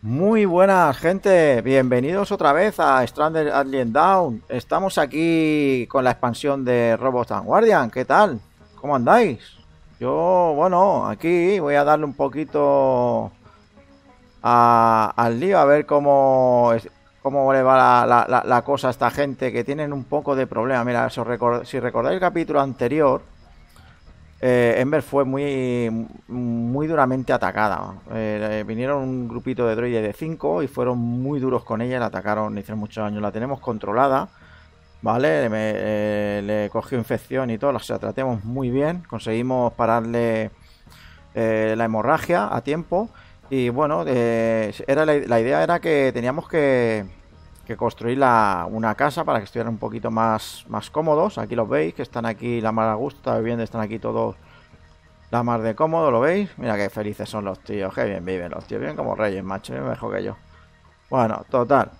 Muy buenas, gente. Bienvenidos otra vez a Stranded Alien Down. Estamos aquí con la expansión de Robots and Guardian. ¿Qué tal? ¿Cómo andáis? Yo, bueno, aquí voy a darle un poquito al lío a ver cómo, cómo le va la, la- cosa a esta gente que tienen un poco de problema. Mira, si, os recor- si recordáis el capítulo anterior, eh, Ember fue muy, muy duramente atacada. Eh, vinieron un grupito de droides de 5 y fueron muy duros con ella, la atacaron, hicieron mucho daño. La tenemos controlada, ¿vale? Eh, le cogió infección y todo, o sea, tratemos muy bien. Conseguimos pararle la hemorragia a tiempo. Y bueno, era la idea era que teníamos que, que construir la- una casa para que estuvieran un poquito más, más cómodos. Aquí los veis, que están aquí la mar a gusto, está están aquí todos la mar de cómodo, ¿lo veis? Mira qué felices son los tíos, qué bien viven los tíos, viven como reyes, macho, mejor que yo. Bueno, total.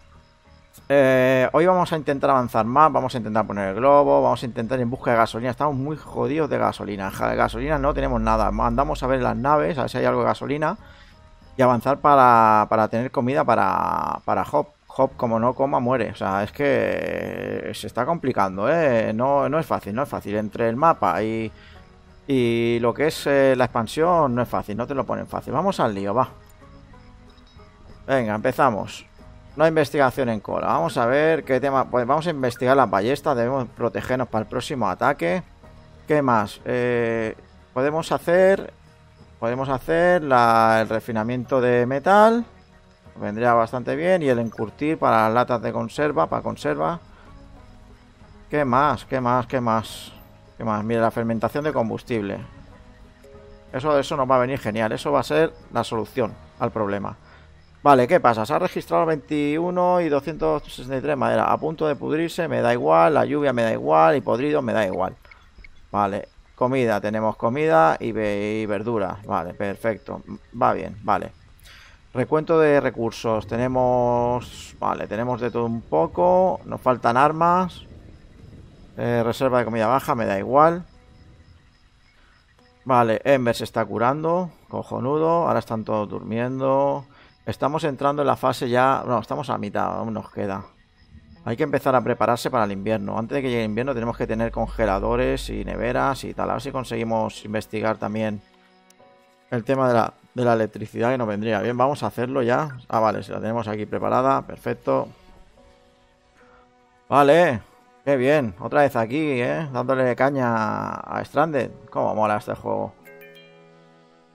Eh, hoy vamos a intentar avanzar más, vamos a intentar poner el globo, vamos a intentar en busca de gasolina. Estamos muy jodidos de gasolina. Gasolina no tenemos nada. Andamos a ver las naves, a ver si hay algo de gasolina. Y avanzar para, para tener comida para, para Hop. Hop, como no coma, muere. O sea, es que se está complicando, ¿eh? No, no es fácil, no es fácil. Entre el mapa y, y lo que es eh, la expansión, no es fácil, no te lo ponen fácil. Vamos al lío, va. Venga, empezamos. No hay investigación en cola. Vamos a ver qué tema. Pues vamos a investigar las ballestas. Debemos protegernos para el próximo ataque. ¿Qué más? Eh, podemos hacer. Podemos hacer el refinamiento de metal. Vendría bastante bien. Y el encurtir para latas de conserva. Para conserva. ¿Qué más? ¿Qué más? ¿Qué más? ¿Qué más? Mira, la fermentación de combustible. Eso, eso nos va a venir genial. Eso va a ser la solución al problema. Vale, ¿qué pasa? Se ha registrado 21 y 263 madera. A punto de pudrirse, me da igual. La lluvia me da igual. Y podrido me da igual. Vale, comida. Tenemos comida y, y verduras. Vale, perfecto. Va bien, vale. Recuento de recursos. Tenemos... Vale, tenemos de todo un poco. Nos faltan armas. Eh, reserva de comida baja, me da igual. Vale, Ember se está curando. Cojonudo. Ahora están todos durmiendo. Estamos entrando en la fase ya... No, estamos a mitad, aún nos queda. Hay que empezar a prepararse para el invierno. Antes de que llegue el invierno tenemos que tener congeladores y neveras y tal. A ver si conseguimos investigar también el tema de la, de la electricidad que nos vendría bien. Vamos a hacerlo ya. Ah, vale, si la tenemos aquí preparada. Perfecto. Vale. Qué bien. Otra vez aquí, ¿eh? Dándole caña a Stranded. Cómo mola este juego.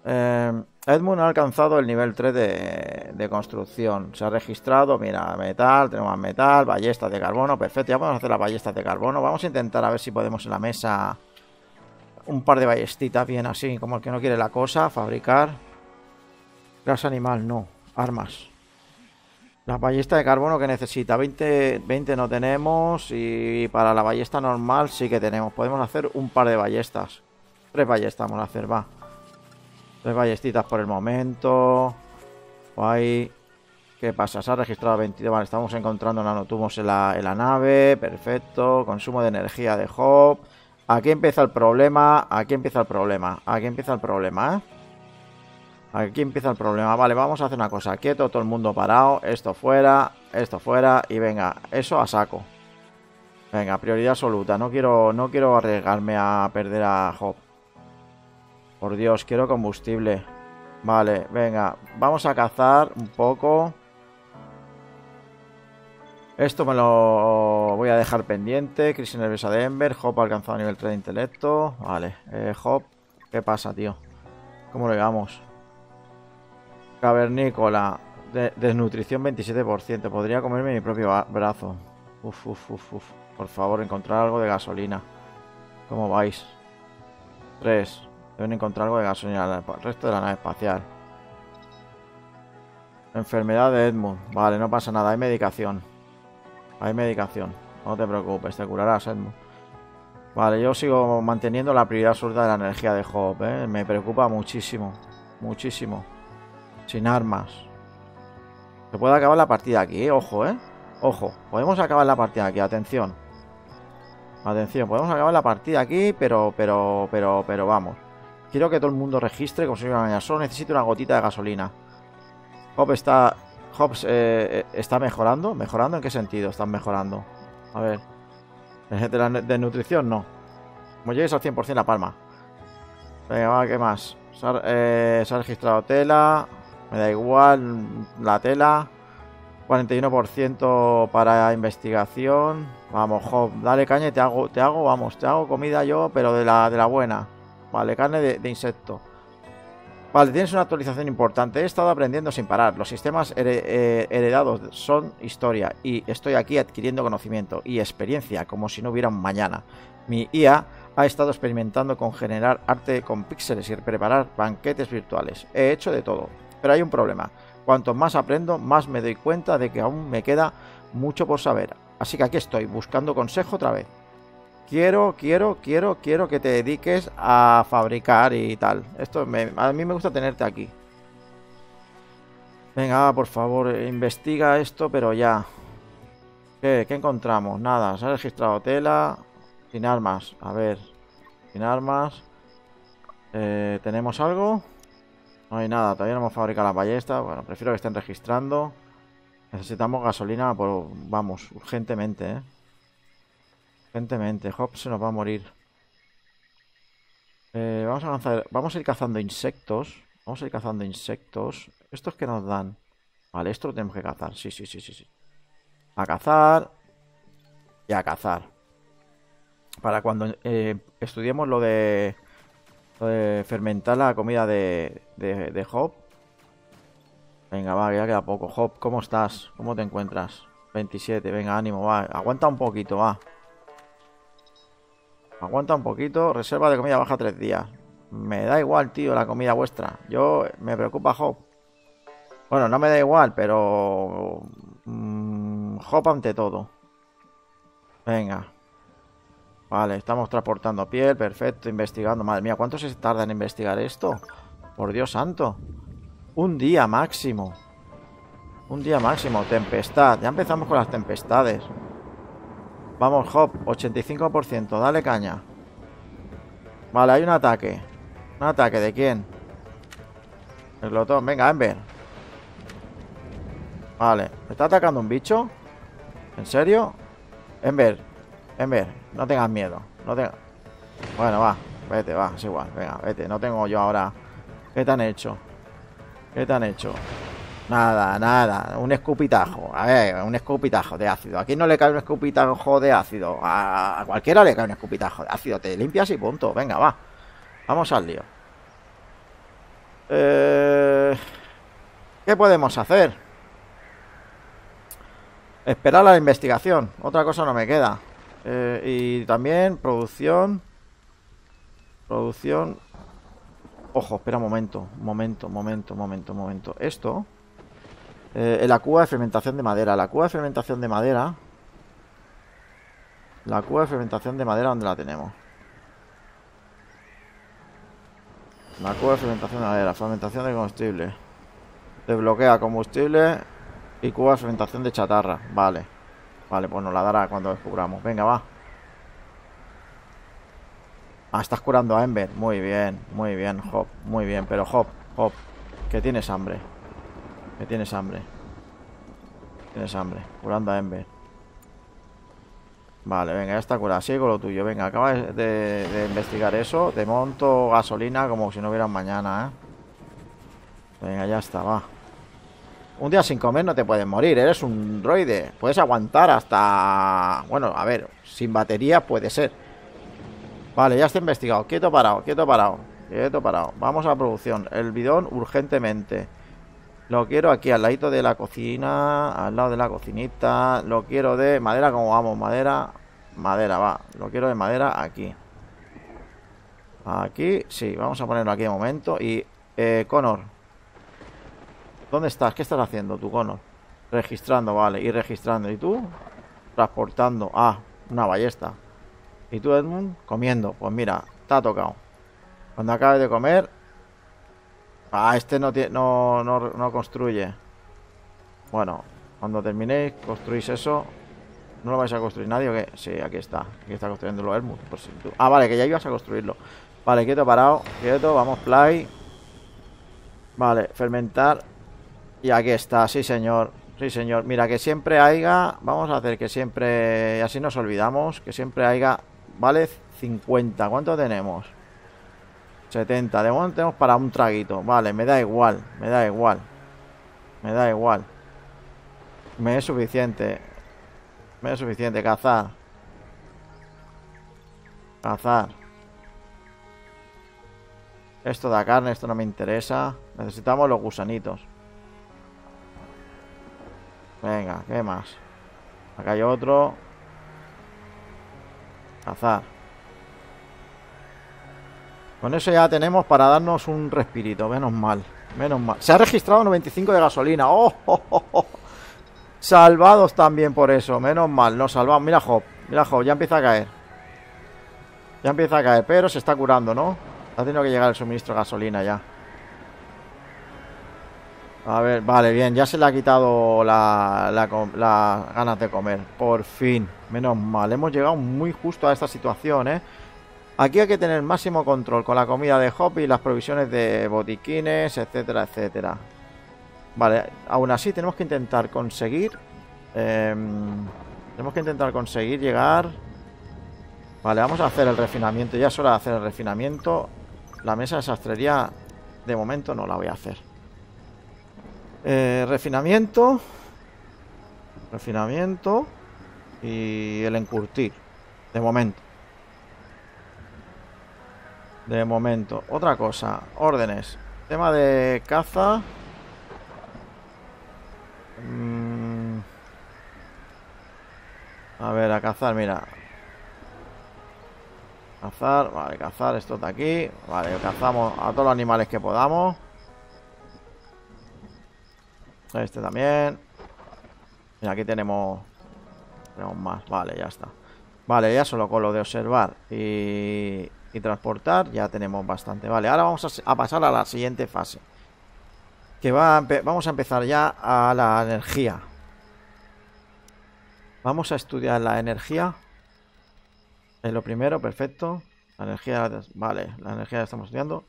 Eh, Edmund ha alcanzado el nivel 3 de, de construcción. Se ha registrado, mira, metal, tenemos metal, ballestas de carbono, perfecto. Ya podemos hacer las ballestas de carbono. Vamos a intentar a ver si podemos en la mesa un par de ballestitas bien así, como el que no quiere la cosa, fabricar. Grasa animal, no. Armas. La ballesta de carbono que necesita 20, 20 no tenemos y para la ballesta normal sí que tenemos. Podemos hacer un par de ballestas. Tres ballestas vamos a hacer, va. Tres ballestitas por el momento. Guay. ¿Qué pasa? Se ha registrado 22. Vale, estamos encontrando nanotubos en la, en la nave. Perfecto. Consumo de energía de Hop. Aquí empieza el problema. Aquí empieza el problema. Aquí empieza el problema, ¿eh? Aquí empieza el problema. Vale, vamos a hacer una cosa. Quieto, todo el mundo parado. Esto fuera, esto fuera. Y venga, eso a saco. Venga, prioridad absoluta. No quiero, no quiero arriesgarme a perder a Hop. Por Dios, quiero combustible. Vale, venga. Vamos a cazar un poco. Esto me lo voy a dejar pendiente. Crisis nerviosa de Ember. Hop ha alcanzado nivel 3 de intelecto. Vale. Eh, Hop, ¿qué pasa, tío? ¿Cómo lo llevamos? Cavernícola. De- desnutrición 27%. Podría comerme mi propio brazo. Uf, uf, uf, uf. Por favor, encontrar algo de gasolina. ¿Cómo vais? 3. Deben encontrar algo de gasolina. El resto de la nave espacial. Enfermedad de Edmund. Vale, no pasa nada. Hay medicación. Hay medicación. No te preocupes, te curarás, Edmund. Vale, yo sigo manteniendo la prioridad absoluta de la energía de Job, ¿eh? Me preocupa muchísimo. Muchísimo. Sin armas. Se puede acabar la partida aquí, ¿eh? Ojo, ¿eh? Ojo. Podemos acabar la partida aquí, atención. Atención, podemos acabar la partida aquí, pero, pero, pero, pero vamos. Quiero que todo el mundo registre como si fuera mañana. Solo necesito una gotita de gasolina. Hop está Hobbs eh, está mejorando. ¿Mejorando en qué sentido están mejorando? A ver. De, de nutrición no. Como llegues al 100% la palma. Venga, ¿qué más? Se ha, se ha registrado tela. Me da igual la tela. 41% para investigación. Vamos, Job, dale caña te hago, te hago, vamos, te hago comida yo, pero de la, de la buena. Vale, carne de, insecto. Vale, tienes una actualización importante. He estado aprendiendo sin parar. Los sistemas eh, heredados son historia y estoy aquí adquiriendo conocimiento y experiencia como si no hubiera un mañana. Mi IA ha estado experimentando con generar arte con píxeles y preparar banquetes virtuales. He hecho de todo, pero hay un problema. Cuanto más aprendo, más me doy cuenta de que aún me queda mucho por saber. Así que aquí estoy, buscando consejo otra vez. Quiero, quiero, quiero, quiero que te dediques a fabricar y tal. Esto a mí me gusta tenerte aquí. Venga, por favor, investiga esto, pero ya. ¿Qué, ¿Qué encontramos? Nada, se ha registrado tela. Sin armas, a ver. Sin armas. Eh, ¿Tenemos algo? No hay nada, todavía no hemos fabricado la ballesta. Bueno, prefiero que estén registrando. Necesitamos gasolina, por, vamos, urgentemente, ¿eh? Urgentemente. Hop se nos va a morir. Eh, vamos a lanzar, vamos a ir cazando insectos. Vamos a ir cazando insectos. ¿Estos que nos dan? Vale, esto lo tenemos que cazar. Sí, sí, sí, sí, sí. A cazar. Y a cazar. Para cuando eh, estudiemos lo de fermentar la comida de, de, Hop. Venga, va, ya queda poco. Hop, ¿cómo estás? ¿Cómo te encuentras? 27, venga, ánimo, va. Aguanta un poquito, va. Aguanta un poquito. Reserva de comida baja tres días. Me da igual, tío, la comida vuestra. Yo me preocupa Hop. Bueno, no me da igual, pero... Mmm, Hop ante todo. Venga. Vale, estamos transportando piel, perfecto, investigando. Madre mía, ¿cuánto se tarda en investigar esto? Por Dios santo. Un día máximo. Un día máximo. Tempestad. Ya empezamos con las tempestades. Vamos, Hop. 85%. Dale caña. Vale, hay un ataque. ¿Un ataque de quién? El glotón. Venga, Ember. Vale. ¿Me está atacando un bicho? ¿En serio? Ember, Ember, no tengas miedo. No tengas... Bueno, va. Vete, va. Es igual. Venga, vete. No tengo yo ahora... ¿Qué te han hecho? ¿Qué te han hecho? Nada, nada. Un escupitajo. A ver, un escupitajo de ácido. Aquí no le cae un escupitajo de ácido. A cualquiera le cae un escupitajo de ácido. Te limpias y punto. Venga, va. Vamos al lío. Eh... ¿Qué podemos hacer? Esperar la investigación. Otra cosa no me queda. Eh, y también producción. Producción. Ojo, espera un momento. Momento, momento, momento, momento. Esto. Eh, la cuba de fermentación de madera. La cuba de fermentación de madera. La cuba de fermentación de madera, ¿dónde la tenemos? La cuba de fermentación de madera. Fermentación de combustible. Desbloquea combustible y cuba de fermentación de chatarra. Vale. Vale, pues nos la dará cuando descubramos. Venga, va. Ah, estás curando a Ember. Muy bien, muy bien, Hop. Muy bien, pero Hop, Hop. Que tienes hambre. Que tienes hambre. Tienes hambre. Curando a Ember. Vale, venga, ya está curada. Sigue con lo tuyo. Venga, acaba de, investigar eso. De monto gasolina como si no hubiera mañana, ¿eh? Venga, ya está, va. Un día sin comer no te puedes morir, eres un droide. Puedes aguantar hasta... Bueno, a ver, sin batería puede ser. Vale, ya está investigado. Quieto parado, quieto parado. Quieto parado. Vamos a producción. El bidón urgentemente. Lo quiero aquí, al ladito de la cocina. Al lado de la cocinita. Lo quiero de madera, como vamos. Madera. Madera, va. Lo quiero de madera aquí. Aquí, sí. Vamos a ponerlo aquí de momento. Y, eh, Connor. ¿Dónde estás? ¿Qué estás haciendo tú, Cono? Registrando, vale, y registrando. ¿Y tú? Transportando. Ah, una ballesta. ¿Y tú, Edmund? Comiendo. Pues mira, te ha tocado. Cuando acabes de comer... Ah, este no, no, no, no construye. Bueno, cuando terminéis, construís eso. ¿No lo vais a construir nadie o qué? Sí, aquí está. Aquí está construyéndolo Edmund. Ah, vale, que ya ibas a construirlo. Vale, quieto, parado. Quieto, vamos, play. Vale, fermentar Y aquí está, sí señor. Sí señor. Mira, que siempre haya... Vamos a hacer que siempre... Así nos olvidamos. Que siempre haya... Vale, 50. ¿Cuánto tenemos? 70. De momento tenemos para un traguito. Vale, me da igual. Me da igual. Me da igual. Me es suficiente. Me es suficiente. Cazar. Cazar. Esto da carne, esto no me interesa. Necesitamos los gusanitos. Venga, ¿qué más? Acá hay otro. Cazar. Con eso ya tenemos para darnos un respirito. Menos mal. Menos mal. Se ha registrado 95 de gasolina. ¡Oh! oh, oh, oh! Salvados también por eso. Menos mal. Nos salvamos. Mira Job. Mira Job. Ya empieza a caer. Ya empieza a caer. Pero se está curando, ¿no? Ha tenido que llegar el suministro de gasolina ya. A ver, vale, bien, ya se le ha quitado la, la, ganas de comer. Por fin, menos mal. Hemos llegado muy justo a esta situación, ¿eh? Aquí hay que tener máximo control con la comida de Hop y las provisiones de botiquines, etcétera, etcétera. Vale, aún así tenemos que intentar conseguir... Em, tenemos que intentar conseguir llegar... Vale, vamos a hacer el refinamiento. Ya es hora de hacer el refinamiento. La mesa de sastrería, de momento, no la voy a hacer. Eh, refinamiento. Refinamiento. Y el encurtir. De momento. De momento. Otra cosa. Órdenes. Tema de caza. Mm. A ver, a cazar, mira. Cazar, vale, cazar, esto de aquí. Vale, cazamos a todos los animales que podamos. Este también. Mira, aquí tenemos... Tenemos más. Vale, ya está. Vale, ya solo con lo de observar y, y transportar ya tenemos bastante. Vale, ahora vamos a, pasar a la siguiente fase. Que va vamos a empezar ya a la energía. Vamos a estudiar la energía. Es lo primero, perfecto. La energía, vale, la energía la estamos estudiando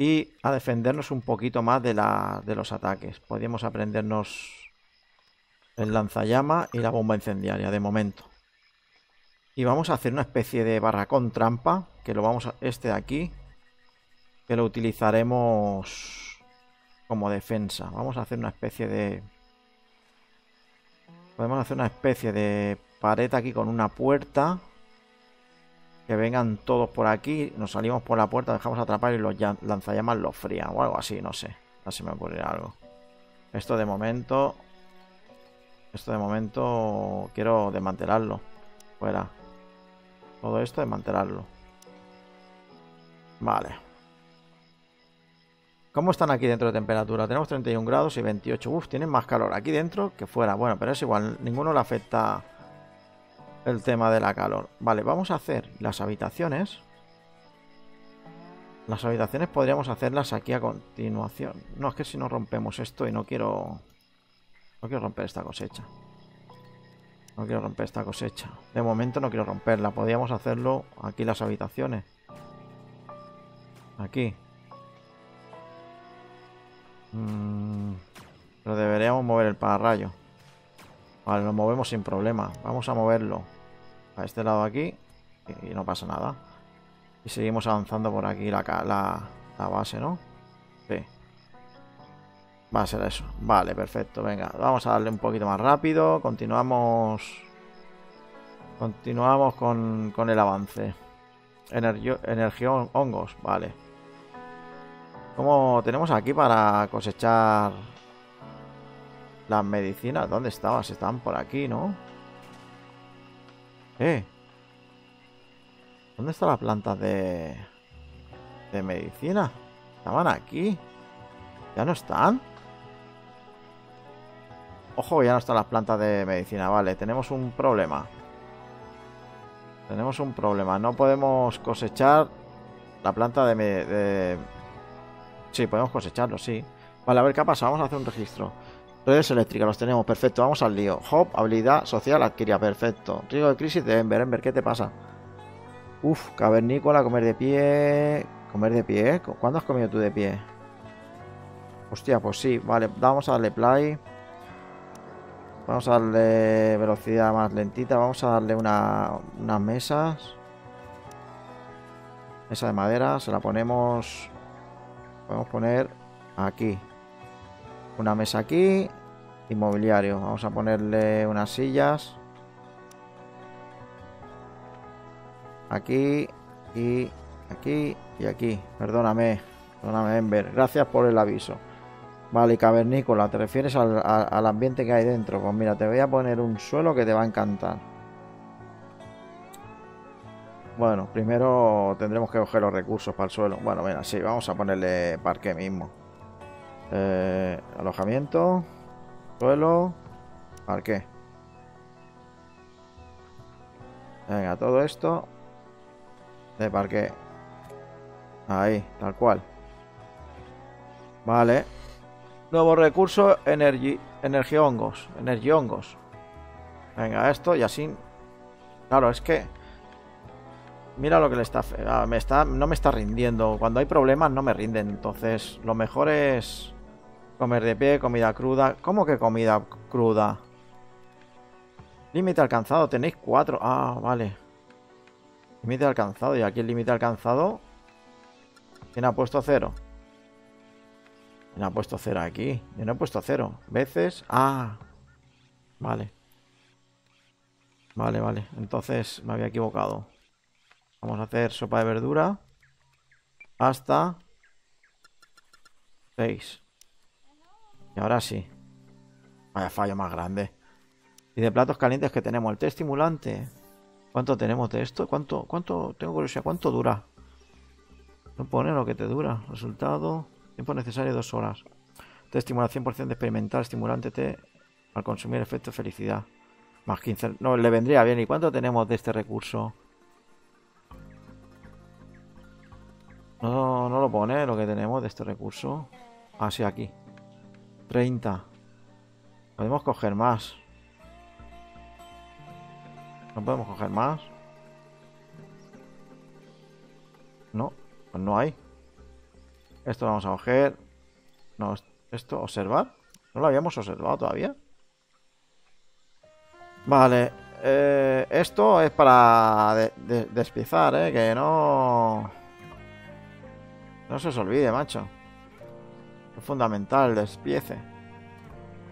y a defendernos un poquito más de, la, de los ataques. Podríamos aprendernos el lanzallama y la bomba incendiaria de momento. Y vamos a hacer una especie de barracón trampa, que lo vamos a... este de aquí, que lo utilizaremos como defensa. Vamos a hacer una especie de... Podemos hacer una especie de pared aquí con una puerta que vengan todos por aquí, nos salimos por la puerta, dejamos atrapar y los lanzallamas los frían o algo así, no sé. Así me ocurrirá algo. Esto de momento... Esto de momento quiero desmantelarlo. Fuera. Todo esto desmantelarlo. Vale. ¿Cómo están aquí dentro de temperatura? Tenemos 31 grados y 28. Uf, tienen más calor aquí dentro que fuera. Bueno, pero es igual. Ninguno le afecta el tema de la calor. Vale, vamos a hacer las habitaciones. Las habitaciones podríamos hacerlas aquí a continuación. No, es que si no rompemos esto y no quiero... No quiero romper esta cosecha. No quiero romper esta cosecha. De momento no quiero romperla. Podríamos hacerlo aquí las habitaciones. Aquí. Mm, pero deberíamos mover el pararrayo. Vale, lo movemos sin problema. Vamos a moverlo a este lado aquí y no pasa nada. Y seguimos avanzando por aquí la, la, base, ¿no? Sí. Va a ser eso. Vale, perfecto. Venga, vamos a darle un poquito más rápido. Continuamos. Continuamos con, con el avance. energía hongos, vale. ¿Cómo tenemos aquí para cosechar las medicinas, ¿dónde estaban? Estaban por aquí, ¿no? ¿Eh? ¿Dónde están las plantas de... de medicina? Estaban aquí. ¿Ya no están? Ojo, ya no están las plantas de medicina. Vale, tenemos un problema. Tenemos un problema. No podemos cosechar la planta de... de... Sí, podemos cosecharlo, sí. Vale, a ver qué ha pasado. Vamos a hacer un registro. Redes eléctricas, los tenemos, perfecto, vamos al lío. Hop, habilidad social adquiría, perfecto. Riesgo de crisis de Ember, Ember, ¿qué te pasa? Uf, cavernícola, comer de pie. Comer de pie, ¿cuándo has comido tú de pie? Hostia, pues sí, vale, vamos a darle play. Vamos a darle velocidad más lentita. Vamos a darle una, unas mesas. Mesa de madera, se la ponemos... Podemos poner aquí. Una mesa aquí. Inmobiliario. Vamos a ponerle unas sillas. Aquí y aquí y aquí. Perdóname, perdóname, Ember. Gracias por el aviso. Vale, cavernícola, ¿te refieres al, al, ambiente que hay dentro? Pues mira, te voy a poner un suelo que te va a encantar. Bueno, primero tendremos que coger los recursos para el suelo. Bueno, mira, sí, vamos a ponerle parque mismo. Eh, alojamiento, suelo, parque. Venga, todo esto de parque. Ahí, tal cual. Vale. Nuevo recurso, energi energiongos. Energiongos. Venga, esto y así. Claro, es que. Mira lo que le está, ah, me está. No me está rindiendo. Cuando hay problemas no me rinden. Entonces, lo mejor es. Comer de pie, comida cruda. ¿Cómo que comida cruda? Límite alcanzado. Tenéis cuatro. Ah, vale. Límite alcanzado. Y aquí el límite alcanzado. ¿Quién ha puesto cero? ¿Quién ha puesto cero aquí? Yo no puesto cero. Veces. Ah. Vale. Vale, vale. Entonces me había equivocado. Vamos a hacer sopa de verdura. Hasta 6. Y ahora sí. Vaya fallo más grande. Y de platos calientes que tenemos. El té estimulante. ¿Cuánto tenemos de esto? ¿Cuánto, cuánto, tengo curiosidad, cuánto dura? No pone lo que te dura. Resultado, tiempo necesario dos horas. Te estimula 100% de experimentar, estimulante te al consumir efecto felicidad. Más 15. No, le vendría bien. ¿Y cuánto tenemos de este recurso? No, no lo pone lo que tenemos de este recurso. Ah, aquí. 30. Podemos coger más. ¿No podemos coger más? No, pues no hay. Esto lo vamos a coger. No, esto, observar. No lo habíamos observado todavía. Vale. Eh, esto es para despiezar, ¿eh? Que no... No se os olvide, macho. Es fundamental, despiece.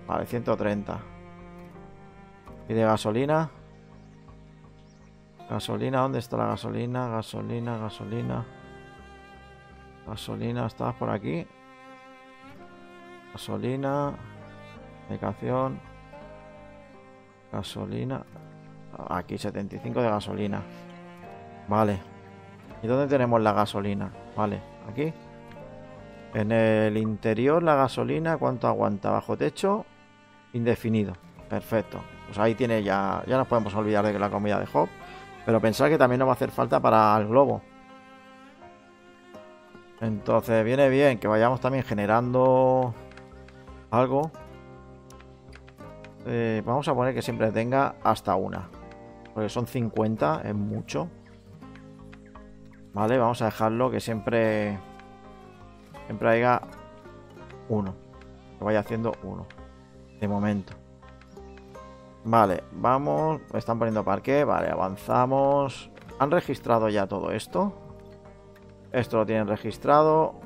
Vale, 130. ¿Y de gasolina? Gasolina, ¿dónde está la gasolina? Gasolina, gasolina. Gasolina, ¿estás por aquí? Gasolina. Medicación. Gasolina. Aquí, 75 de gasolina. Vale. ¿Y dónde tenemos la gasolina? Vale, aquí. En el interior la gasolina, ¿cuánto aguanta? Bajo techo, indefinido. Perfecto. Pues ahí tiene ya, ya nos podemos olvidar de que la comida de Hop. Pero pensar que también nos va a hacer falta para el globo. Entonces viene bien que vayamos también generando algo. Eh, vamos a poner que siempre tenga hasta una. Porque son 50, es mucho. Vale, vamos a dejarlo que siempre... Siempre haya uno. Que vaya haciendo uno. De momento. Vale, vamos. Están poniendo parque. Vale, avanzamos. ¿Han registrado ya todo esto? Esto lo tienen registrado.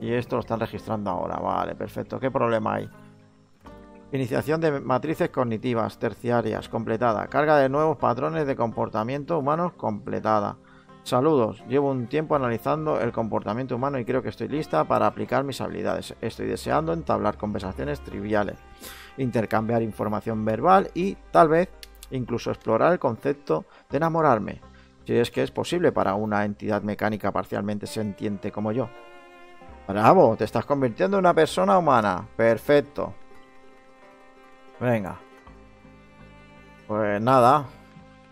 Y esto lo están registrando ahora. Vale, perfecto. ¿Qué problema hay? Iniciación de matrices cognitivas terciarias completada. Carga de nuevos patrones de comportamiento humanos completada. Saludos, llevo un tiempo analizando el comportamiento humano y creo que estoy lista para aplicar mis habilidades. Estoy deseando entablar conversaciones triviales intercambiar información verbal y tal vez incluso explorar el concepto de enamorarme, si es que es posible para una entidad mecánica parcialmente sentiente como yo. Bravo, te estás convirtiendo en una persona humana. Perfecto. Venga. Pues nada.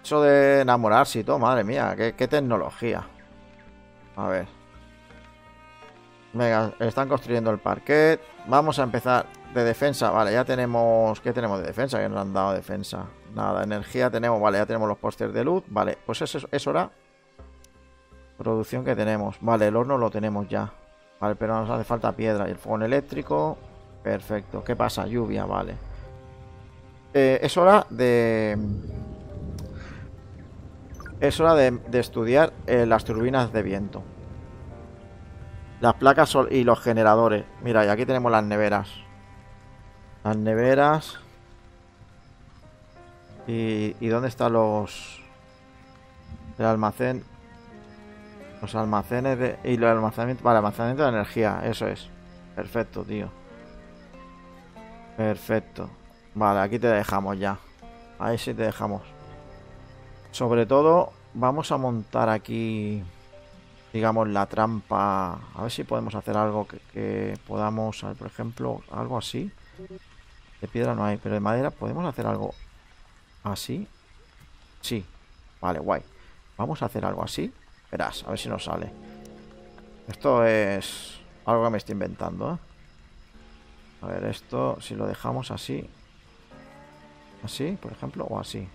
Eso de enamorarse y todo, madre mía, qué, tecnología. A ver. Venga, están construyendo el parquet. Vamos a empezar de defensa, vale, ya tenemos... ¿Qué tenemos de defensa? Que nos han dado defensa. Nada, energía tenemos, vale, ya tenemos los pósters de luz. Vale, pues eso es hora. Producción que tenemos. Vale, el horno lo tenemos ya. Vale, pero nos hace falta piedra. Y el fogón eléctrico. Perfecto. ¿Qué pasa? Lluvia, vale. Eh, es hora de... Es hora de, estudiar eh, las turbinas de viento. Las placas y los generadores. Mira, y aquí tenemos las neveras. Las neveras. ¿Y, y dónde están los... El almacén? Los almacenes de... Y los almacenamiento... Vale, almacenamiento de energía. Eso es. Perfecto, tío. Perfecto. Vale, aquí te dejamos ya. Ahí sí te dejamos. Sobre todo, vamos a montar aquí, digamos, la trampa. A ver si podemos hacer algo que, podamos, por ejemplo, algo así. De piedra no hay, pero de madera podemos hacer algo así. Sí. Vale, guay. Vamos a hacer algo así. Verás, a ver si nos sale. Esto es algo que me estoy inventando, ¿eh? A ver, esto, si lo dejamos así. Así, por ejemplo, o así.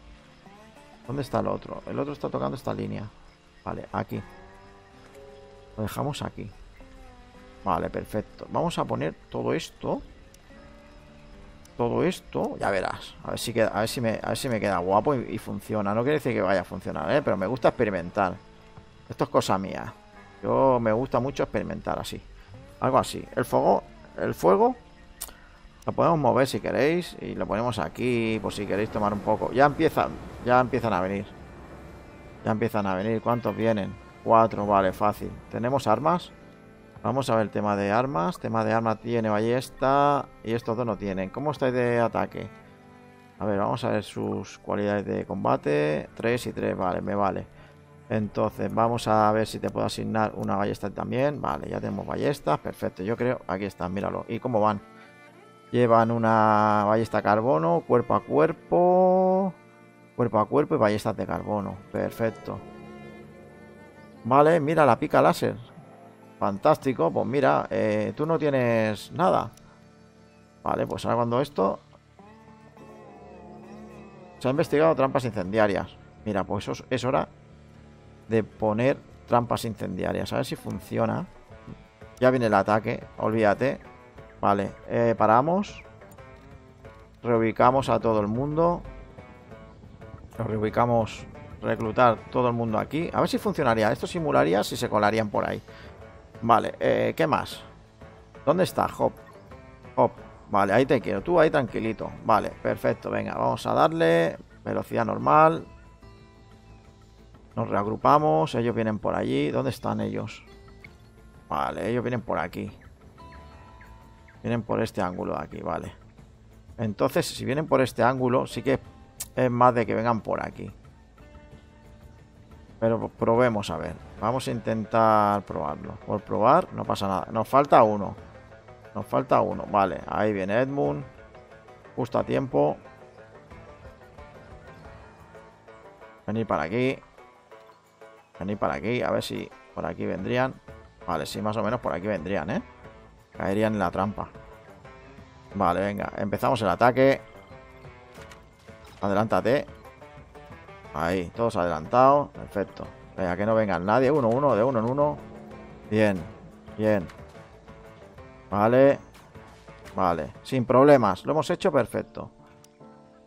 ¿Dónde está el otro? El otro está tocando esta línea. Vale, aquí. Lo dejamos aquí. Vale, perfecto. Vamos a poner todo esto. Todo esto, ya verás. A ver si, queda, a ver si, me, a ver si me queda guapo y, funciona. No quiere decir que vaya a funcionar, ¿eh? pero me gusta experimentar. Esto es cosa mía. Yo me gusta mucho experimentar así. Algo así. El fuego, el fuego lo podemos mover si queréis y lo ponemos aquí por si queréis tomar un poco. Ya empiezan, ya empiezan a venir. Ya empiezan a venir. ¿Cuántos vienen? Cuatro, vale, fácil. ¿Tenemos armas? Vamos a ver el tema de armas. Tema de armas tiene ballesta y estos dos no tienen. ¿Cómo estáis de ataque? A ver, vamos a ver sus cualidades de combate. Tres y tres, vale, me vale. Entonces, vamos a ver si te puedo asignar una ballesta también. Vale, ya tenemos ballestas. Perfecto, yo creo... Aquí están, míralo. ¿Y cómo van? Llevan una ballesta carbono, cuerpo a cuerpo, cuerpo a cuerpo y ballestas de carbono. Perfecto. Vale, mira la pica láser. Fantástico. Pues mira, eh, tú no tienes nada. Vale, pues ahora cuando esto... Se ha investigado trampas incendiarias. Mira, pues eso es hora de poner trampas incendiarias. A ver si funciona. Ya viene el ataque, olvídate. Vale, eh, paramos. Reubicamos a todo el mundo. reubicamos, reclutar todo el mundo aquí. A ver si funcionaría. Esto simularía si se colarían por ahí. Vale, eh, ¿qué más? ¿Dónde está Hop? Hop, vale, ahí te quiero. Tú ahí tranquilito. Vale, perfecto. Venga, vamos a darle velocidad normal. Nos reagrupamos. Ellos vienen por allí. ¿Dónde están ellos? Vale, ellos vienen por aquí. Vienen por este ángulo de aquí, vale. Entonces, si vienen por este ángulo, sí que es más de que vengan por aquí. Pero probemos a ver. Vamos a intentar probarlo. Por probar, no pasa nada. Nos falta uno. Nos falta uno. Vale, ahí viene Edmund. Justo a tiempo. Venir para aquí. Venir para aquí. A ver si por aquí vendrían. Vale, sí, más o menos por aquí vendrían, ¿eh? Caerían en la trampa. Vale, venga. Empezamos el ataque. Adelántate. Ahí, todos adelantados. Perfecto. Venga, que no venga nadie. Uno, uno, de uno en uno. Bien, bien. Vale. Vale, sin problemas. Lo hemos hecho perfecto.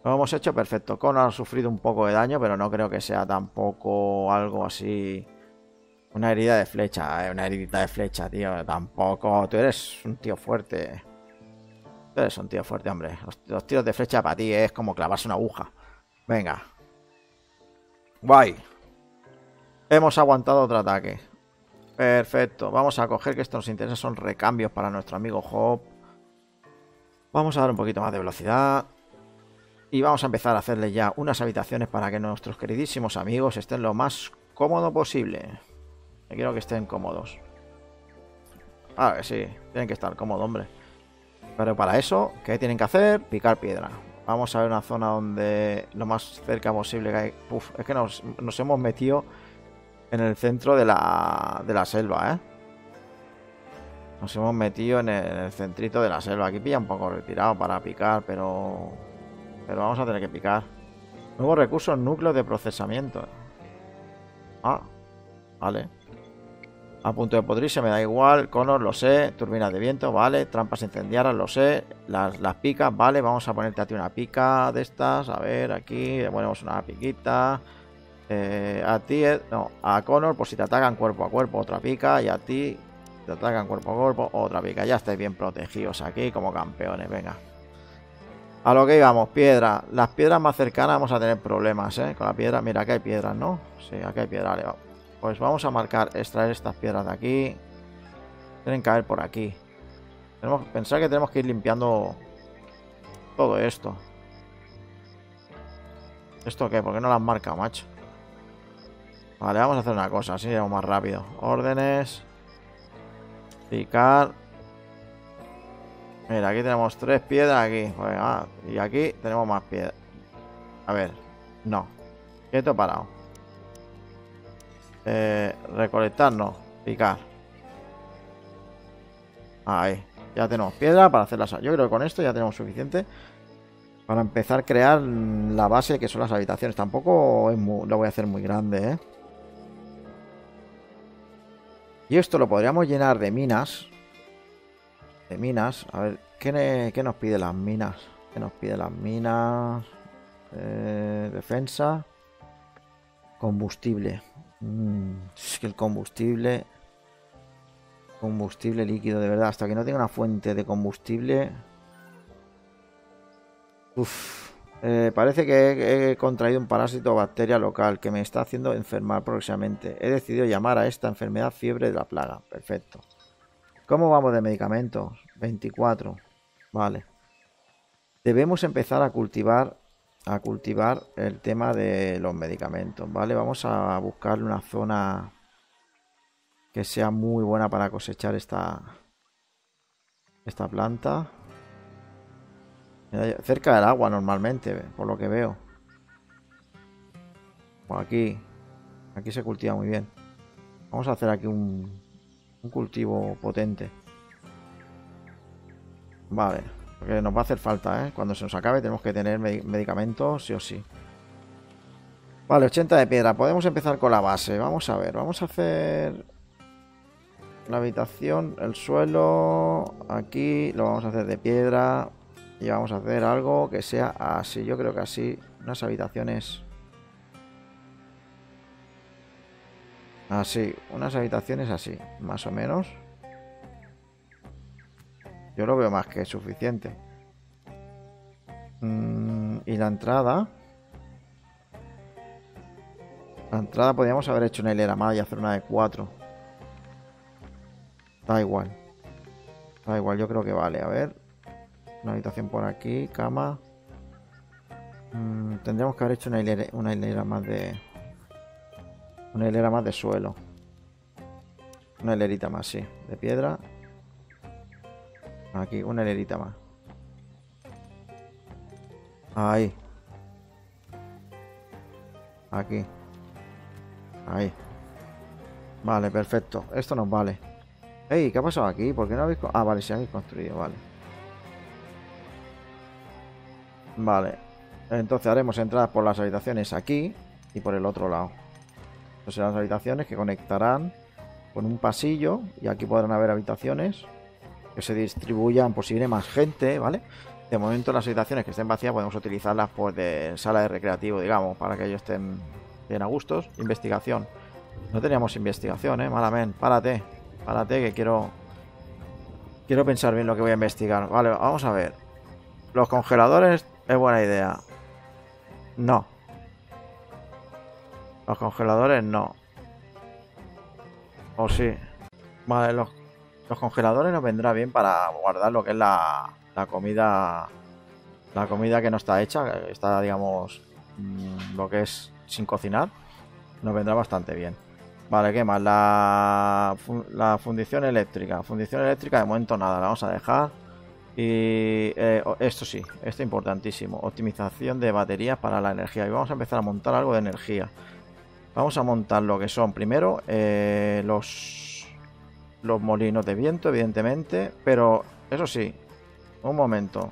Lo hemos hecho perfecto. Connor ha sufrido un poco de daño, pero no creo que sea tampoco algo así una herida de flecha, eh, una herida de flecha, tío. Tampoco. Tú eres un tío fuerte. Tú eres un tío fuerte, hombre. Los, tiros de flecha para ti es como clavarse una aguja. Venga. Guay. Hemos aguantado otro ataque. Perfecto. Vamos a coger que esto nos interesa. Son recambios para nuestro amigo Hop. Vamos a dar un poquito más de velocidad. Y vamos a empezar a hacerle ya unas habitaciones para que nuestros queridísimos amigos estén lo más cómodo posible quiero que estén cómodos. Ah, sí, tienen que estar cómodos, hombre. Pero para eso, ¿qué tienen que hacer? Picar piedra. Vamos a ver una zona donde lo más cerca posible que hay... Uf, es que nos, hemos metido en el centro de la, de la selva, ¿eh? Nos hemos metido en el, en el, centrito de la selva. Aquí pilla un poco retirado para picar, pero... Pero vamos a tener que picar. Nuevos recursos, núcleos de procesamiento. Ah, vale. A punto de podrirse, me da igual. Conor, lo sé. Turbinas de viento, vale. Trampas incendiarias, lo sé. Las, las picas, vale. Vamos a ponerte a ti una pica de estas. A ver, aquí le ponemos una piquita. Eh, a ti, eh, no, a Connor, por si te atacan cuerpo a cuerpo, otra pica. Y a ti, te atacan cuerpo a cuerpo, otra pica. Ya estáis bien protegidos aquí como campeones, venga. A lo que íbamos, piedra. Las piedras más cercanas vamos a tener problemas, ¿eh? Con la piedra, mira, aquí hay piedras, ¿no? Sí, aquí hay piedras, vale, Pues vamos a marcar, extraer estas piedras de aquí. Tienen que caer por aquí. Tenemos pensar que tenemos que ir limpiando todo esto. ¿Esto qué? ¿Por qué no las marca, macho? Vale, vamos a hacer una cosa, así iremos más rápido. Órdenes. Picar. Mira, aquí tenemos tres piedras aquí. Y aquí tenemos más piedras. A ver. No. Quieto parado. Eh, recolectar no. Picar. Ahí. Ya tenemos piedra para hacer las... Yo creo que con esto ya tenemos suficiente para empezar a crear la base que son las habitaciones. Tampoco lo voy a hacer muy grande, ¿eh? Y esto lo podríamos llenar de minas de minas. A ver, ¿qué, nos pide las minas? ¿Qué nos pide las minas? Eh, defensa. Combustible. Mm, es que el combustible... Combustible líquido, de verdad. Hasta que no tenga una fuente de combustible... Uf, eh, parece que he, contraído un parásito o bacteria local que me está haciendo enfermar próximamente. He decidido llamar a esta enfermedad fiebre de la plaga. Perfecto. ¿Cómo vamos de medicamentos? 24. Vale. Debemos empezar a cultivar a cultivar el tema de los medicamentos, ¿vale? Vamos a buscar una zona que sea muy buena para cosechar esta esta planta. Cerca del agua normalmente, por lo que veo. O aquí. Aquí se cultiva muy bien. Vamos a hacer aquí un, un cultivo potente. Vale, porque nos va a hacer falta, ¿eh? Cuando se nos acabe tenemos que tener medicamentos, sí o sí. Vale, 80 de piedra. Podemos empezar con la base. Vamos a ver, vamos a hacer... La habitación, el suelo... Aquí lo vamos a hacer de piedra. Y vamos a hacer algo que sea así. Yo creo que así. Unas habitaciones... Así, unas habitaciones así, más o menos. Yo lo veo más que suficiente. Mm, y la entrada. La entrada podríamos haber hecho una hilera más y hacer una de cuatro. Da igual. Da igual, yo creo que vale. A ver. Una habitación por aquí, cama. Mm, tendríamos que haber hecho una hilera, una hilera más de... Una hilera más de suelo. Una hilerita más, sí. De piedra. Aquí, una hilerita más. Ahí. Aquí. Ahí. Vale, perfecto. Esto nos vale. Ey, ¿qué ha pasado aquí? ¿Por qué no habéis... Ah, vale, se habéis construido, vale. Vale. Entonces haremos entradas por las habitaciones aquí y por el otro lado. Entonces las habitaciones que conectarán con un pasillo y aquí podrán haber habitaciones que se distribuyan por si viene más gente, ¿vale? De momento las habitaciones que estén vacías podemos utilizarlas pues de sala de recreativo, digamos, para que ellos estén bien a gustos. Investigación. No teníamos investigación, ¿eh? Malamente. Párate. Párate que quiero... Quiero pensar bien lo que voy a investigar. Vale, vamos a ver. Los congeladores es buena idea. No. Los congeladores no. O sí. Vale, los los congeladores nos vendrá bien para guardar lo que es la, la comida. La comida que no está hecha, está, digamos, mm, lo que es sin cocinar. Nos vendrá bastante bien. Vale, ¿qué más? La, fundición eléctrica. Fundición eléctrica, de momento nada, la vamos a dejar. Y eh, esto sí, esto es importantísimo. Optimización de baterías para la energía. Y vamos a empezar a montar algo de energía. Vamos a montar lo que son primero eh, los los molinos de viento, evidentemente, pero eso sí, un momento.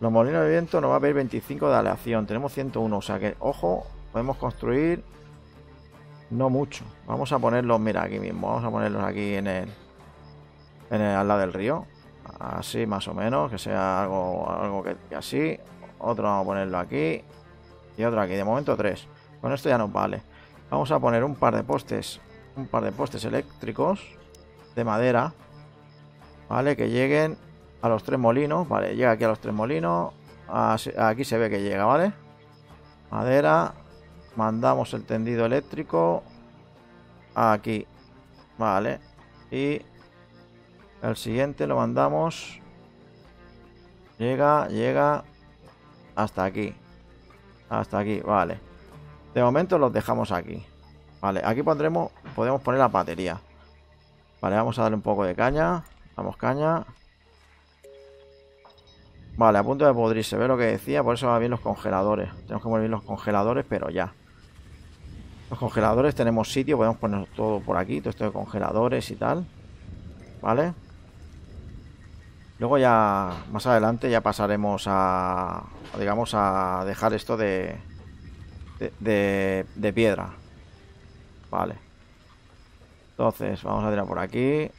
Los molinos de viento nos va a pedir 25 de aleación, tenemos 101, o sea que, ojo, podemos construir No mucho. Vamos a ponerlos, mira, aquí mismo. Vamos a ponerlos aquí en el, en el al lado del río. Así más o menos, que sea algo, algo que, así. Otro vamos a ponerlo aquí. Y otro aquí. De momento tres. Con esto ya nos vale. Vamos a poner un par de postes. Un par de postes eléctricos. De madera. Vale, que lleguen a los tres molinos. Vale, llega aquí a los tres molinos. aquí se ve que llega, ¿vale? Madera. Mandamos el tendido eléctrico. Aquí. Vale. Y el siguiente lo mandamos. Llega, llega. Hasta aquí. Hasta aquí, vale. De momento los dejamos aquí. Vale, aquí pondremos, podemos poner la batería. Vale, vamos a darle un poco de caña. Damos caña. Vale, a punto de podrirse, ve lo que decía, por eso va bien los congeladores. Tenemos que mover los congeladores, pero ya. Los congeladores tenemos sitio, podemos poner todo por aquí, todo esto de congeladores y tal. ¿Vale? Luego ya, más adelante, ya pasaremos a, digamos, a dejar esto de, de, de, piedra. Vale. Entonces, vamos a tirar por aquí.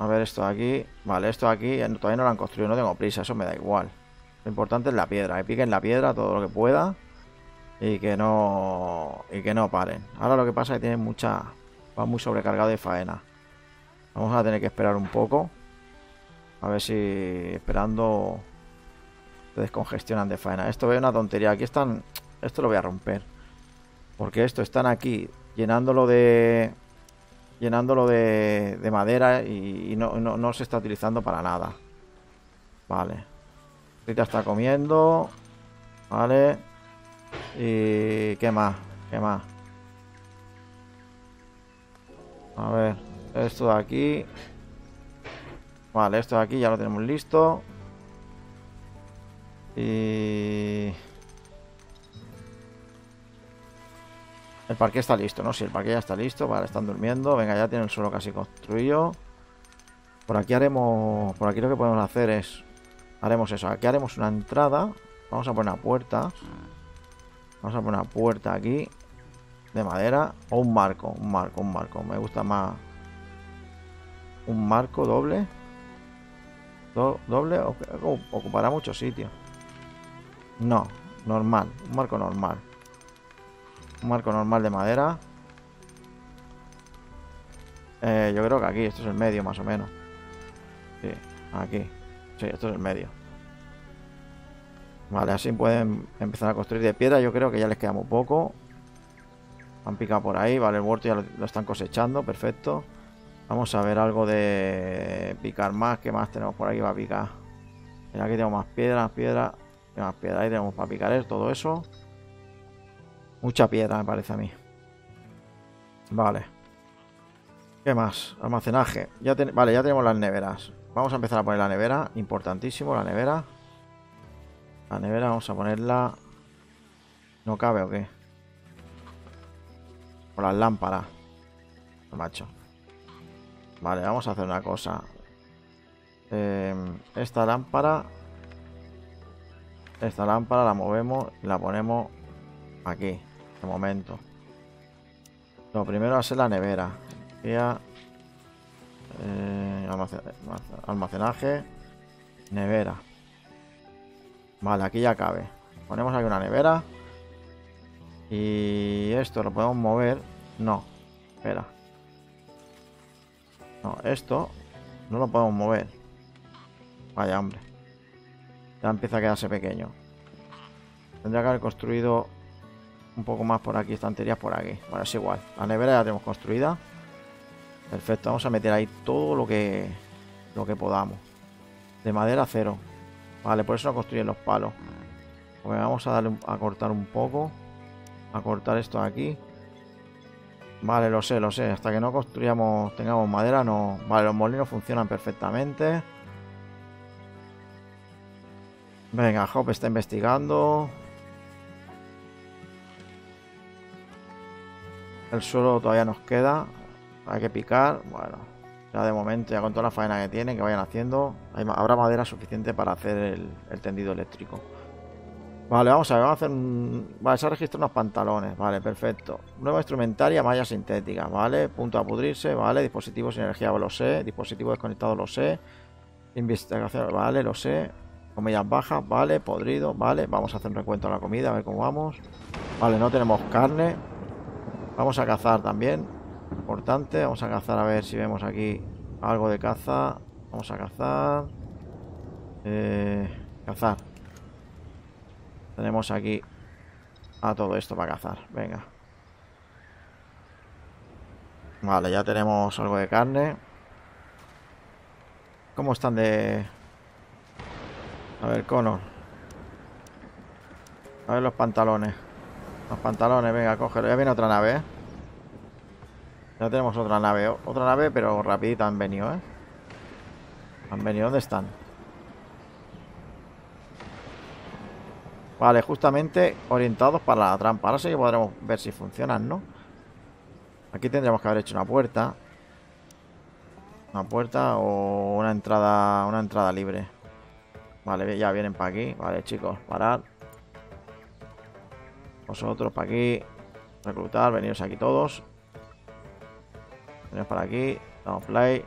A ver esto de aquí. Vale, esto de aquí todavía no lo han construido, no tengo prisa, eso me da igual. Lo importante es la piedra, que piquen la piedra todo lo que pueda y que no y que no paren. Ahora lo que pasa es que tienen mucha va muy sobrecargado de faena. Vamos a tener que esperar un poco. A ver si esperando se descongestionan de faena. Esto ve una tontería. Aquí están... Esto lo voy a romper. Porque esto están aquí llenándolo de... Llenándolo de, de madera y, no, no, se está utilizando para nada. Vale. Rita está comiendo. Vale. Y... ¿Qué más? ¿Qué más? A ver. Esto de aquí. Vale, esto de aquí ya lo tenemos listo. Y... El parque está listo, ¿no? Si el parque ya está listo, vale, están durmiendo. Venga, ya tienen el suelo casi construido. Por aquí haremos... Por aquí lo que podemos hacer es... Haremos eso. Aquí haremos una entrada. Vamos a poner una puerta. Vamos a poner una puerta aquí. De madera. O un marco. Un marco, un marco. Me gusta más... Un marco doble. doble. Ocupará mucho sitio. No, normal, un marco normal. Un marco normal de madera. Eh, yo creo que aquí, esto es el medio más o menos. Sí, aquí. Sí, esto es el medio. Vale, así pueden empezar a construir de piedra. Yo creo que ya les queda muy poco. Han picado por ahí. Vale, el huerto ya lo, están cosechando. Perfecto. Vamos a ver algo de picar más. ¿Qué más tenemos por aquí para picar? Mira, aquí tenemos más piedra, más piedra más piedra ahí tenemos para picar todo eso. Mucha piedra me parece a mí. Vale. ¿Qué más? Almacenaje. Ya vale, ya tenemos las neveras. Vamos a empezar a poner la nevera. Importantísimo la nevera. La nevera vamos a ponerla... ¿No cabe o qué? Por las lámparas. Macho. Vale, vamos a hacer una cosa. Eh, esta lámpara esta lámpara la movemos y la ponemos aquí, de momento. Lo primero va a ser la nevera. Eh, almacenaje, nevera. Vale, aquí ya cabe. Ponemos aquí una nevera. Y esto lo podemos mover. No, espera. No, esto no lo podemos mover. Vaya, hombre. Ya empieza a quedarse pequeño. Tendría que haber construido un poco más por aquí, estanterías por aquí. Bueno, es igual. La nevera ya la tenemos construida. Perfecto, vamos a meter ahí todo lo que lo que podamos. De madera cero. Vale, por eso no construyen los palos. Pues vamos a darle a cortar un poco. A cortar esto aquí. Vale, lo sé, lo sé. Hasta que no construyamos, tengamos madera, no. Vale, los molinos funcionan perfectamente. Venga, Hop está investigando. El suelo todavía nos queda. Hay que picar. Bueno, ya de momento, ya con toda la faena que tienen, que vayan haciendo, habrá madera suficiente para hacer el, tendido eléctrico. Vale, vamos a ver, vamos a hacer un... Vale, se ha registrado unos pantalones, vale, perfecto. Nueva instrumentaria, malla sintética, vale. Punto a pudrirse, vale. Dispositivos sin energía, lo sé. Dispositivo desconectado, lo sé. Investigación, vale, lo sé. Comillas bajas, vale. Podrido, vale. Vamos a hacer un recuento de la comida, a ver cómo vamos. Vale, no tenemos carne. Vamos a cazar también. Importante, vamos a cazar a ver si vemos aquí algo de caza. Vamos a cazar. Eh, cazar. Tenemos aquí a todo esto para cazar. Venga. Vale, ya tenemos algo de carne. ¿Cómo están de...? A ver, Connor. A ver los pantalones. Los pantalones, venga, cógelo. Ya viene otra nave, ¿eh? Ya tenemos otra nave. Otra nave, pero rapidita han venido, ¿eh? Han venido. ¿Dónde están? Vale, justamente orientados para la trampa. Ahora sí que podremos ver si funcionan, ¿no? Aquí tendríamos que haber hecho una puerta. Una puerta o una entrada una entrada libre. Vale, ya vienen para aquí. Vale, chicos, parad. Vosotros para aquí. Reclutar, veniros aquí todos. Veniros para aquí. Damos play.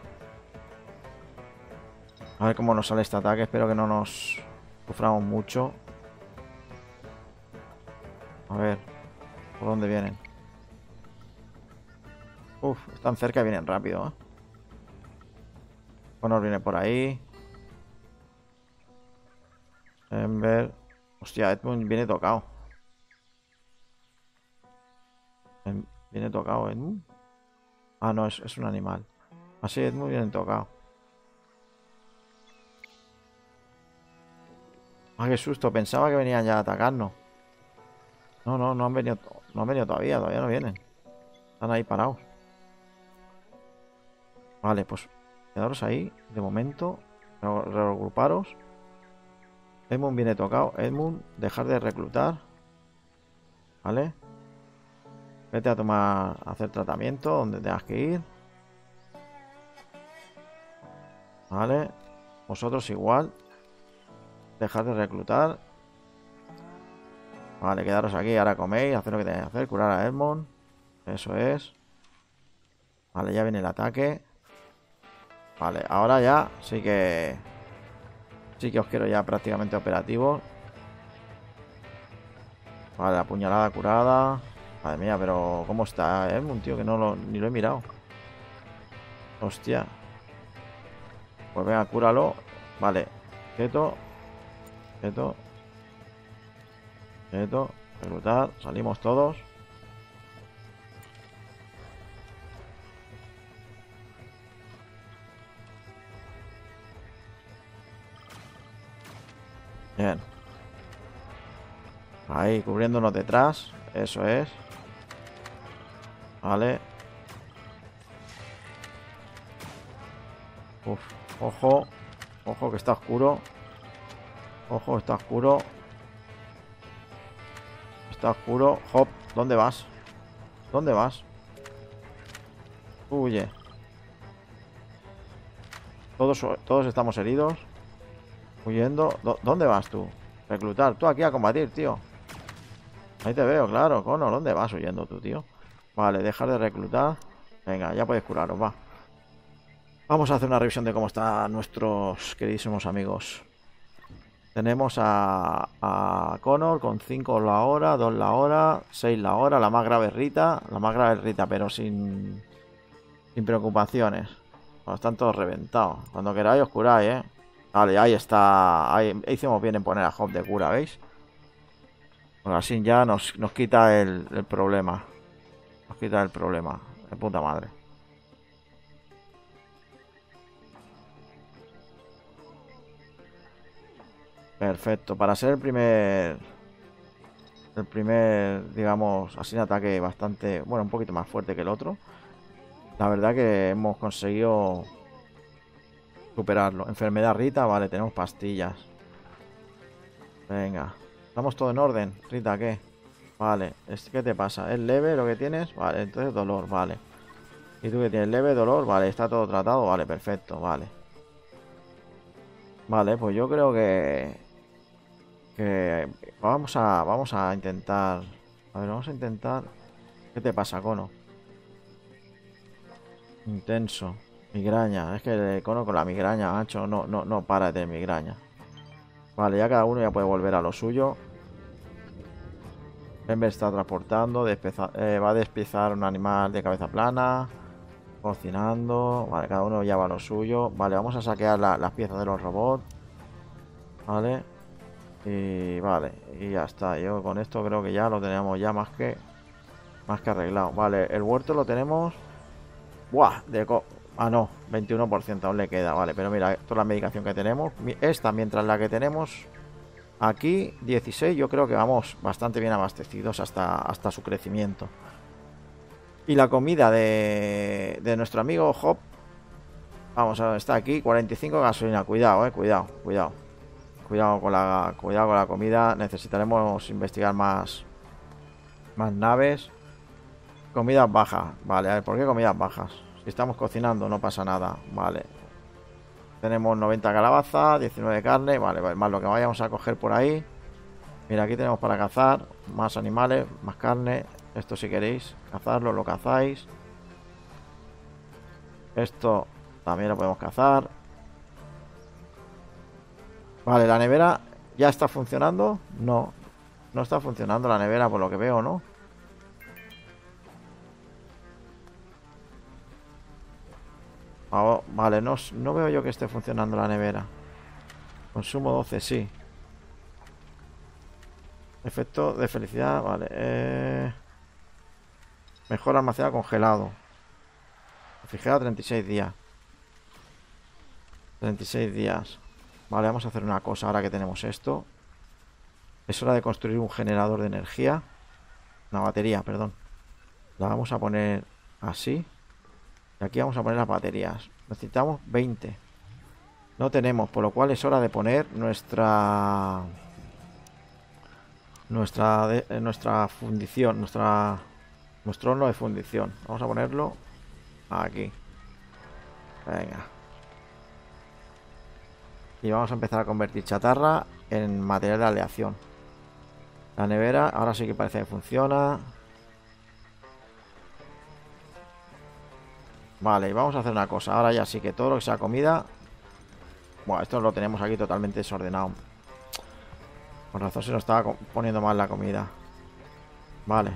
A ver cómo nos sale este ataque. Espero que no nos suframos mucho. A ver, ¿por dónde vienen? Uf, están cerca y vienen rápido, ¿eh? Bueno, viene por ahí. Ember. Hostia, Edmund viene tocado. Viene tocado Edmund. Ah, no, es, es un animal. Así, ah, Edmund viene tocado. Ah, qué susto. Pensaba que venían ya a atacarnos. No, no, no han venido, no han venido todavía, todavía no vienen. Están ahí parados. Vale, pues quedaros ahí, de momento. Reagruparos. Edmund viene tocado. Edmund, dejar de reclutar. ¿Vale? Vete a tomar, a hacer tratamiento donde tengas que ir. ¿Vale? Vosotros igual. Dejar de reclutar. Vale, quedaros aquí, ahora coméis, hacer lo que tenéis que hacer, curar a Edmond. Eso es. Vale, ya viene el ataque. Vale, ahora ya sí que... Sí que os quiero ya prácticamente operativo. Vale, la puñalada curada. Madre mía, pero ¿cómo está Edmund, tío? Que no lo, ni lo he mirado. Hostia. Pues venga, cúralo. Vale. Quieto. Quieto. Quieto, reclutar, salimos todos. Bien. Ahí, cubriéndonos detrás. Eso es. Vale. Uf, ojo. Ojo que está oscuro. Ojo, está oscuro. Está oscuro. Hop, ¿dónde vas? ¿Dónde vas? Huye. Todos, todos estamos heridos. Huyendo. ¿Dónde vas tú? Reclutar. Tú aquí a combatir, tío. Ahí te veo, claro. Cono, ¿dónde vas huyendo tú, tío? Vale, dejar de reclutar. Venga, ya podéis curaros, va. Vamos a hacer una revisión de cómo están nuestros queridísimos amigos. Tenemos a, a Connor con 5 la hora, 2 la hora, 6 la hora, la más grave Rita, la más grave Rita, pero sin, sin preocupaciones. están todos reventados. Cuando queráis os curáis, ¿eh? Vale, ahí está. Hicimos bien en poner a Hop de cura, ¿veis? Bueno, así ya nos, nos quita el problema. Nos el problema. De puta madre. Perfecto. Para ser el primer... El primer, digamos, así un ataque bastante... Bueno, un poquito más fuerte que el otro. La verdad que hemos conseguido superarlo. Enfermedad Rita, vale, tenemos pastillas. Venga. Estamos todo en orden. Rita, ¿qué? Vale. ¿Qué te pasa? ¿Es leve lo que tienes? Vale, entonces dolor, vale. ¿Y tú que tienes? ¿Leve, dolor? Vale, está todo tratado. Vale, perfecto, vale. Vale, pues yo creo que Que vamos a, vamos a intentar... A ver, vamos a intentar... ¿Qué te pasa, Cono? Intenso. Migraña. Es que Cono con la migraña, macho, no, no, no para de migraña. Vale, ya cada uno ya puede volver a lo suyo. Ember está transportando, eh, va a despiezar un animal de cabeza plana, cocinando, vale, cada uno ya va a lo suyo, vale, vamos a saquear las piezas de los robots, vale, y vale, y ya está, yo con esto creo que ya lo tenemos ya más que, más que arreglado, vale, el huerto lo tenemos, buah, de ah no, 21% aún le queda, vale, pero mira, toda la medicación que tenemos, esta mientras la que tenemos Aquí 16 yo creo que vamos bastante bien abastecidos hasta, hasta su crecimiento. Y la comida de, de nuestro amigo Hop. Vamos, a está aquí, 45 gasolina. Cuidado, eh, cuidado, cuidado. Cuidado con la, cuidado con la comida. Necesitaremos investigar más, más naves. Comidas bajas. Vale, a ver, ¿por qué comidas bajas? Si estamos cocinando no pasa nada. Vale, tenemos 90 calabazas, 19 carne, vale, más lo que vayamos a coger por ahí. Mira, aquí tenemos para cazar más animales, más carne. Esto si queréis cazarlo, lo cazáis. Esto también lo podemos cazar. Vale, la nevera ya está funcionando. No, no está funcionando la nevera por lo que veo, ¿no? Vale, no, no veo yo que esté funcionando la nevera. Consumo 12, sí. Efecto de felicidad, vale. Eh... Mejor almacenado congelado. Refrigerado 36 días. 36 días. Vale, vamos a hacer una cosa ahora que tenemos esto. Es hora de construir un generador de energía. Una batería, perdón. La vamos a poner así. Aquí vamos a poner las baterías. Necesitamos 20. No tenemos, por lo cual es hora de poner nuestra... Nuestra, eh, nuestra fundición, nuestra, nuestro horno de fundición. Vamos a ponerlo aquí. Venga. Y vamos a empezar a convertir chatarra en material de aleación. La nevera ahora sí que parece que funciona. Vale, vamos a hacer una cosa. Ahora ya sí que todo lo que sea comida... Bueno, esto lo tenemos aquí totalmente desordenado. Por razón se nos estaba poniendo mal la comida. Vale.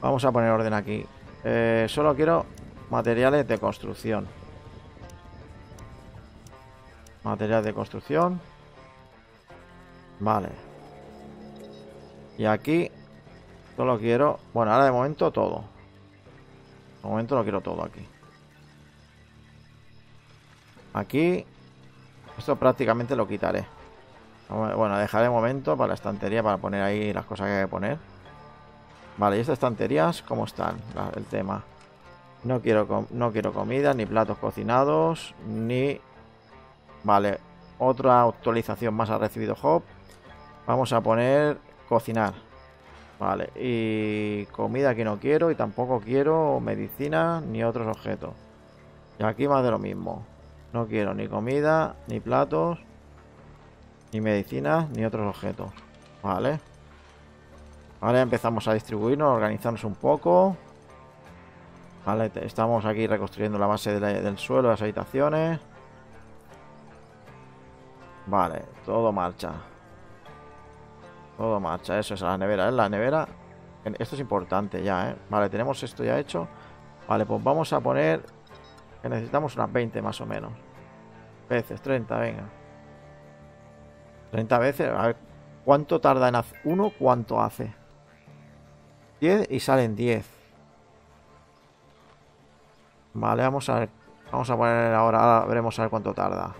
Vamos a poner orden aquí. Eh, solo quiero materiales de construcción. Materiales de construcción. Vale. Y aquí solo quiero... Bueno, ahora de momento todo. De momento lo quiero todo aquí. Aquí, esto prácticamente lo quitaré. Bueno, dejaré de momento para la estantería para poner ahí las cosas que hay que poner. Vale, ¿y estas estanterías cómo están? el tema. No quiero, no quiero comida, ni platos cocinados, ni... Vale, otra actualización más ha recibido Hop. Vamos a poner cocinar. Vale, y comida que no quiero y tampoco quiero medicina ni otros objetos. Y aquí más de lo mismo. No quiero ni comida, ni platos, ni medicinas, ni otros objetos. Vale. Ahora empezamos a distribuirnos, a organizarnos un poco. Vale, estamos aquí reconstruyendo la base del suelo, las habitaciones. Vale, todo marcha. Todo marcha, eso es la nevera, ¿eh? La nevera... Esto es importante ya, ¿eh? Vale, tenemos esto ya hecho. Vale, pues vamos a poner... Que necesitamos unas 20 más o menos veces, 30, venga. 30 veces, a ver, ¿cuánto tarda en hacer? Uno, ¿cuánto hace? 10 y salen 10. Vale, vamos a ver. Vamos a poner ahora, veremos a ver cuánto tarda.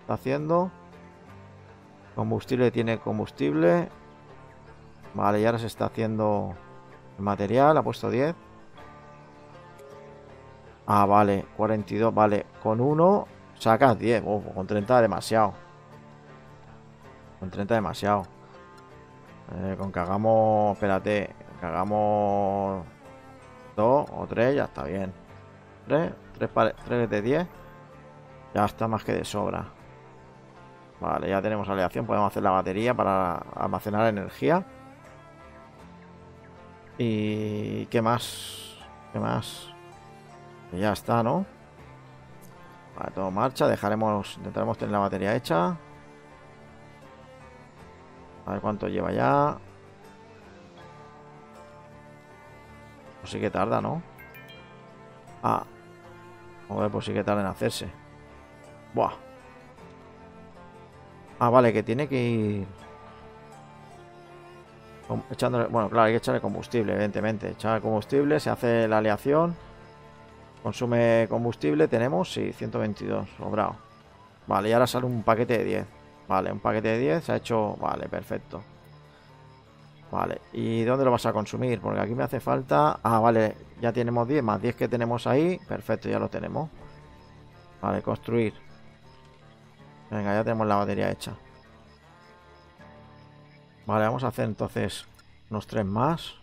Está haciendo. Combustible tiene combustible. Vale, y ahora se está haciendo el material. Ha puesto 10. Ah, vale, 42. Vale, con uno Sacas 10. con 30 demasiado. Con 30 demasiado. Eh, con que hagamos... Espérate. Que hagamos... 2 o 3 ya está bien. 3. 3, 3 de 10. Ya está más que de sobra. Vale, ya tenemos aleación. Podemos hacer la batería para almacenar energía. ¿Y qué más? ¿Qué más? ya está, ¿no? Todo marcha. Dejaremos, intentaremos tener la batería hecha. A ver cuánto lleva ya. Pues sí que tarda, ¿no? Ah. Joder, pues sí que tarda en hacerse. Buah. Ah, vale, que tiene que ir... Echándole... Bueno, claro, hay que echarle combustible, evidentemente. Echarle combustible, se hace la aleación. Consume combustible, tenemos, sí, 122, sobrado. Vale, y ahora sale un paquete de 10. Vale, un paquete de 10 se ha hecho... Vale, perfecto. Vale, ¿y dónde lo vas a consumir? Porque aquí me hace falta... Ah, vale, ya tenemos 10 más 10 que tenemos ahí. Perfecto, ya lo tenemos. Vale, construir. Venga, ya tenemos la batería hecha. Vale, vamos a hacer entonces unos tres más.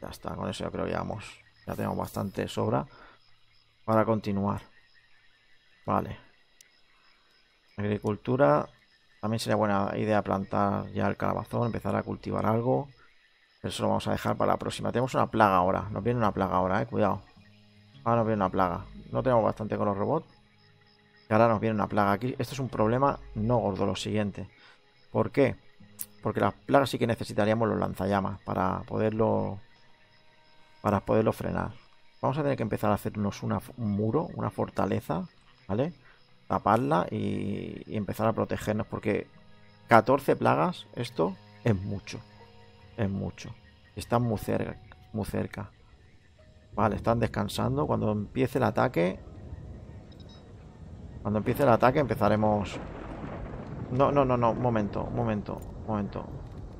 Ya está, con eso ya creo que ya, vamos, ya tenemos bastante sobra para continuar. Vale. Agricultura. También sería buena idea plantar ya el calabazón, empezar a cultivar algo. Eso lo vamos a dejar para la próxima. Tenemos una plaga ahora. Nos viene una plaga ahora, eh. Cuidado. Ahora nos viene una plaga. No tenemos bastante con los robots. Y ahora nos viene una plaga aquí. Esto es un problema no gordo, lo siguiente. ¿Por qué? Porque las plagas sí que necesitaríamos los lanzallamas para poderlo para poderlo frenar. Vamos a tener que empezar a hacernos un muro, una fortaleza, ¿vale? Taparla y, y empezar a protegernos porque 14 plagas, esto es mucho. Es mucho. Están muy cerca. Muy cerca. Vale, están descansando. Cuando empiece el ataque... Cuando empiece el ataque empezaremos... No, no, no, no. Un momento, un momento, un momento.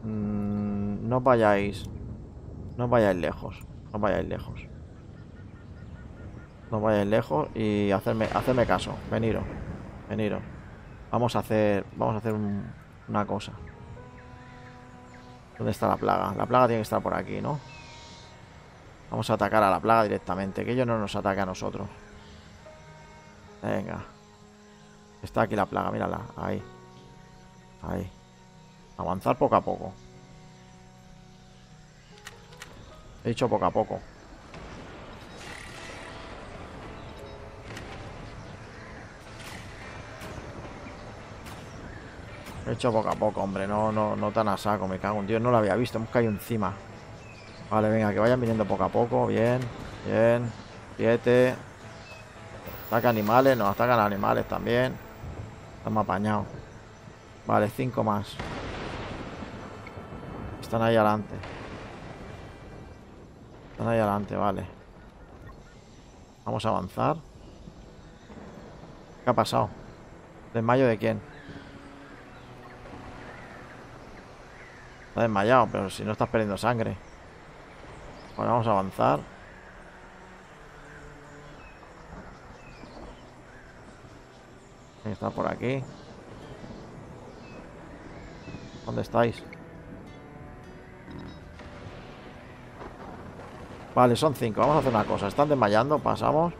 Mm, no vayáis... No vayáis lejos. No vayáis lejos. No vayáis lejos y hacerme, hacerme caso. Veniros. Veniros. Vamos a hacer... Vamos a hacer una cosa. ¿Dónde está la plaga? La plaga tiene que estar por aquí, ¿no? Vamos a atacar a la plaga directamente. Que ellos no nos ataque a nosotros. Venga. Está aquí la plaga, mírala. Ahí. Ahí. Avanzar poco a poco. He dicho poco a poco. He hecho poco a poco, hombre. No, no, no tan a saco, me cago en Dios. No lo había visto, hemos caído encima. Vale, venga, que vayan viniendo poco a poco. Bien, bien. Siete. Ataca animales, nos atacan animales también. Estamos apañados. Vale, cinco más. Están ahí adelante. Están ahí adelante, vale. Vamos a avanzar. ¿Qué ha pasado? ¿Desmayo de quién? Desmayado, pero si no estás perdiendo sangre. Vamos a avanzar. Está por aquí. ¿Dónde estáis? Vale, son cinco. Vamos a hacer una cosa. Están desmayando, pasamos.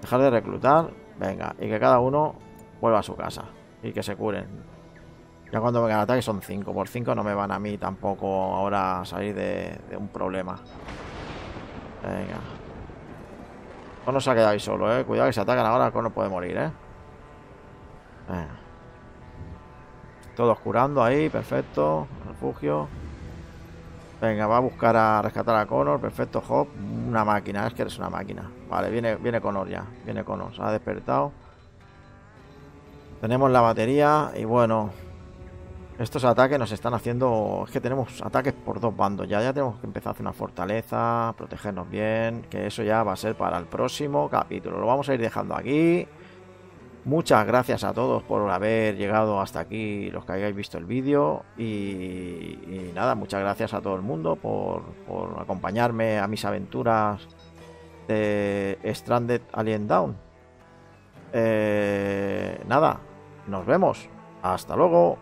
Dejar de reclutar. Venga, y que cada uno vuelva a su casa. Y que se curen. Ya cuando vengan ataque son 5. Por 5 no me van a mí tampoco ahora salir de, un problema. Venga. No se ha quedado ahí solo, eh. Cuidado que se atacan ahora, no puede morir, eh. Venga. Todos curando ahí, perfecto. Refugio. Venga, va a buscar a rescatar a Connor. Perfecto, Hop. Una máquina, es que eres una máquina. Vale, viene, viene Connor ya. Viene Connor. Se ha despertado. Tenemos la batería y bueno, estos ataques nos están haciendo... Es que tenemos ataques por dos bandos. Ya, ya tenemos que empezar a hacer una fortaleza, protegernos bien, que eso ya va a ser para el próximo capítulo. Lo vamos a ir dejando aquí. Muchas gracias a todos por haber llegado hasta aquí, los que hayáis visto el vídeo. Y, nada, muchas gracias a todo el mundo por, acompañarme a mis aventuras de Stranded Alien Down. Eh, nada, nos vemos. Hasta luego.